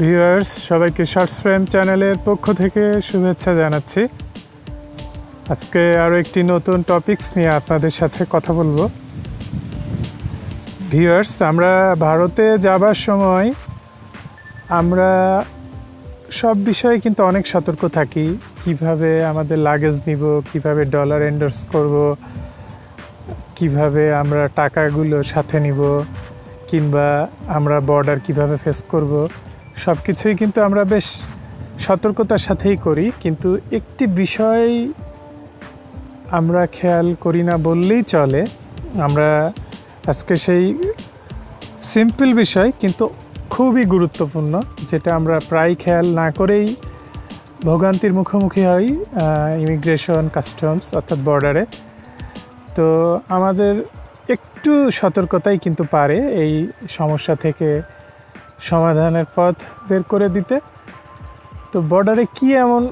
Viewers, সবাইকে shorts frame চ্যানেলের পক্ষ থেকে শুভেচ্ছা জানাচ্ছি। আজকে আরও একটি নতুন টপিকস নিয়ে আপনাদের সাথে কথা বলব। ভিউয়ার্স, আমরা ভারতে যাবার সময় আমরা সব বিষয়ে কিন্তু অনেক সতর্ক থাকি। কীভাবে আমাদের লাগেজ নিব, কীভাবে ডলার এন্ডোর্স করব, কীভাবে আমরা টাকাগুলো সাথে নিব, কিংবা আমরা বর্ডার কীভাবে ফেস করব। সব কিছুই কিন্তু আমরা বেশ সতর্কতার সাথেই করি, কিন্তু একটি বিষয় আমরা খেয়াল করি না বললেই চলে। আমরা আজকে সেই সিম্পল বিষয়, কিন্তু খুবই গুরুত্বপূর্ণ, যেটা আমরা প্রায় খেয়াল না করেই ভোগান্তির মুখোমুখি হই ইমিগ্রেশন কাস্টমস অর্থাৎ বর্ডারে তো আমাদের একটু সতর্কতাই কিন্তু পারে এই সমস্যা থেকে সমাধানের পথ বের করে দিতে। তো বর্ডারে কি এমন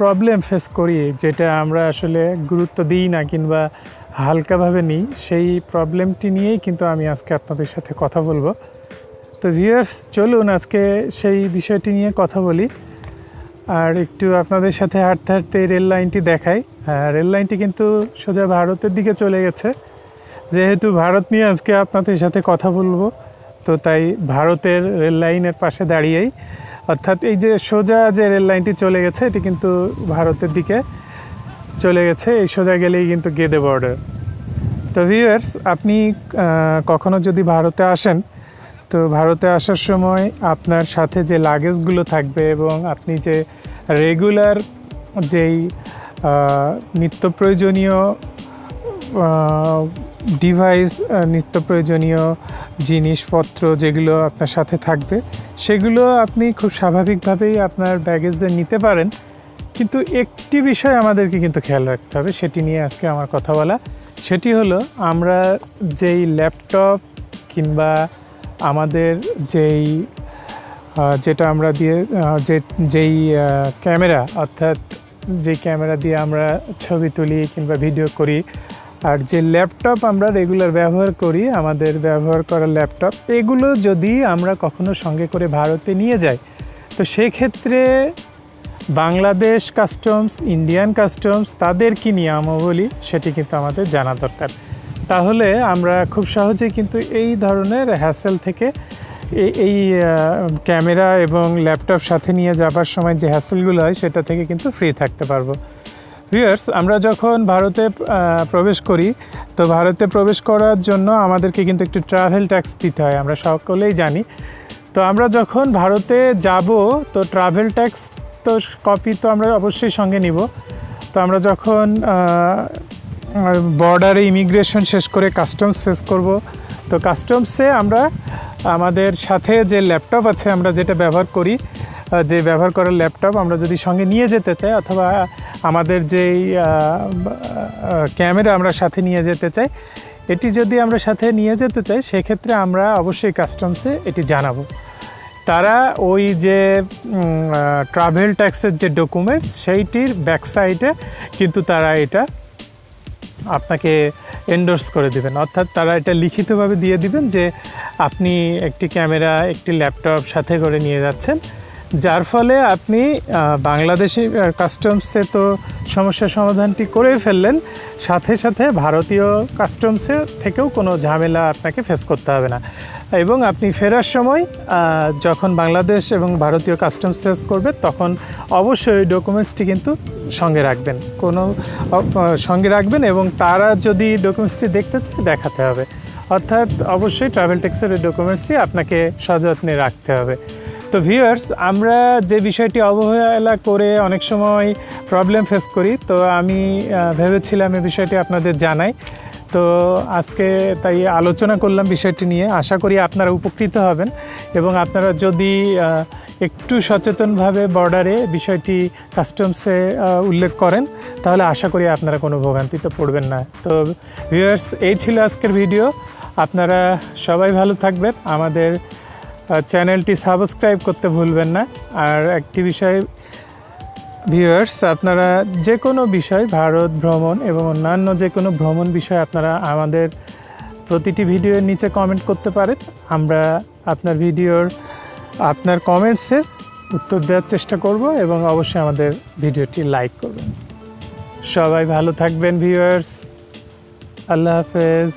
প্রবলেম ফেস করি যেটা আমরা আসলে গুরুত্ব দিই না কিংবা হালকাভাবে নিই, সেই প্রবলেমটি নিয়েই কিন্তু আমি আজকে আপনাদের সাথে কথা বলব। তো ভিউয়ার্স চলুন আজকে সেই বিষয়টি নিয়ে কথা বলি। আর একটু আপনাদের সাথে হাঁটতে হাঁটতে রেল লাইনটি দেখাই। হ্যাঁ রেল লাইনটি কিন্তু সোজা ভারতের দিকে চলে গেছে। যেহেতু ভারত নিয়ে আজকে আপনাদের সাথে কথা বলব তো তাই ভারতের রেল লাইনের পাশে দাঁড়িয়েই। অর্থাৎ এই যে সোজা যে রেল লাইনটি চলে গেছে, এটি কিন্তু ভারতের দিকে চলে গেছে। এই সোজা গেলেই কিন্তু গেদে বর্ডার তো ভিউয়ার্স আপনি কখনো যদি ভারতে আসেন, তো ভারতে আসার সময় আপনার সাথে যে লাগেজগুলো থাকবে এবং আপনি যে রেগুলার যেই নিত্য প্রয়োজনীয় ডিভাইস নিত্য প্রয়োজনীয় জিনিসপত্র যেগুলো আপনার সাথে থাকবে, সেগুলো আপনি খুব স্বাভাবিকভাবেই আপনার ব্যাগেজে নিতে পারেন। কিন্তু একটি বিষয় আমাদেরকে কিন্তু খেয়াল রাখতে হবে, সেটি নিয়ে আজকে আমার কথা বলা। সেটি হলো, আমরা যেই ল্যাপটপ কিংবা আমাদের যেই যেটা আমরা দিয়ে যে, যেই ক্যামেরা অর্থাৎ যে ক্যামেরা দিয়ে আমরা ছবি তুলি কিংবা ভিডিও করি আর যে ল্যাপটপ আমরা রেগুলার ব্যবহার করি, আমাদের ব্যবহার করা ল্যাপটপ, এগুলো যদি আমরা কখনো সঙ্গে করে ভারতে নিয়ে যাই, তো সেক্ষেত্রে বাংলাদেশ কাস্টমস ইন্ডিয়ান কাস্টমস তাদের কী নিয়মাবলী সেটি কিন্তু আমাদের জানা দরকার। তাহলে আমরা খুব সহজেই কিন্তু এই ধরনের হ্যাসেল থেকে এই ক্যামেরা এবং ল্যাপটপ সাথে নিয়ে যাবার সময় যে হ্যাসেলগুলো হয়, সেটা থেকে কিন্তু ফ্রি থাকতে পারব। ভিউয়ার্স আমরা যখন ভারতে প্রবেশ করি, তো ভারতে প্রবেশ করার জন্য আমাদেরকে কিন্তু একটি ট্রাভেল ট্যাক্স দিতে হয়, আমরা সকলেই জানি। তো আমরা যখন ভারতে যাব, তো ট্রাভেল ট্যাক্স তো কপি তো আমরা অবশ্যই সঙ্গে নিব। তো আমরা যখন বর্ডারে ইমিগ্রেশন শেষ করে কাস্টমস ফেস করব, তো কাস্টমসে আমরা আমাদের সাথে যে ল্যাপটপ আছে, আমরা যেটা ব্যবহার করি যে ব্যবহার করার ল্যাপটপ আমরা যদি সঙ্গে নিয়ে যেতে চাই অথবা আমাদের যেই ক্যামেরা আমরা সাথে নিয়ে যেতে চাই, এটি যদি আমরা সাথে নিয়ে যেতে চাই, সেক্ষেত্রে আমরা অবশ্যই কাস্টমসে এটি জানাব। তারা ওই যে ট্রাভেল ট্যাক্সের যে ডকুমেন্টস সেইটির ব্যাক সাইডে কিন্তু তারা এটা আপনাকে এন্ডোর্স করে দিবেন। অর্থাৎ তারা এটা লিখিতভাবে দিয়ে দিবেন যে, আপনি একটি ক্যামেরা, একটি ল্যাপটপ সাথে করে নিয়ে যাচ্ছেন। যার ফলে আপনি বাংলাদেশি কাস্টমসে তো সমস্যার সমাধানটি করে ফেললেন, সাথে সাথে ভারতীয় কাস্টমসে থেকেও কোনো ঝামেলা আপনাকে ফেস করতে হবে না। এবং আপনি ফেরার সময় যখন বাংলাদেশ এবং ভারতীয় কাস্টমস ফেস করবে, তখন অবশ্যই ডকুমেন্টসটি কিন্তু সঙ্গে রাখবেন। কোনো সঙ্গে রাখবেন এবং তারা যদি ডকুমেন্টসটি দেখতে চায়, দেখাতে হবে। অর্থাৎ অবশ্যই ট্রাভেল ট্যাক্সের ডকুমেন্টসটি আপনাকে সযত্নে রাখতে হবে। তো ভিউয়ার্স আমরা যে বিষয়টি অবহেলা করে অনেক সময় প্রবলেম ফেস করি, তো আমি ভেবেছিলাম এই বিষয়টি আপনাদের জানাই। তো আজকে তাই আলোচনা করলাম বিষয়টি নিয়ে। আশা করি আপনারা উপকৃত হবেন এবং আপনারা যদি একটু সচেতনভাবে বর্ডারে বিষয়টি কাস্টমসে উল্লেখ করেন, তাহলে আশা করি আপনারা কোনো ভোগান্তিতে পড়বেন না। তো ভিউয়ার্স এই ছিল আজকের ভিডিও আপনারা সবাই ভালো থাকবেন। আমাদের চ্যানেলটি সাবস্ক্রাইব করতে ভুলবেন না। আর একটি বিষয় ভিউয়ার্স আপনারা যে কোনো বিষয়, ভারত ভ্রমণ এবং অন্যান্য যে কোনো ভ্রমণ বিষয় আপনারা আমাদের প্রতিটি ভিডিওর নিচে কমেন্ট করতে পারেন। আমরা আপনার ভিডিওর, আপনার কমেন্টসের উত্তর দেওয়ার চেষ্টা করব এবং অবশ্যই আমাদের ভিডিওটি লাইক করবেন। সবাই ভালো থাকবেন ভিউয়ার্স আল্লাহ হাফেজ।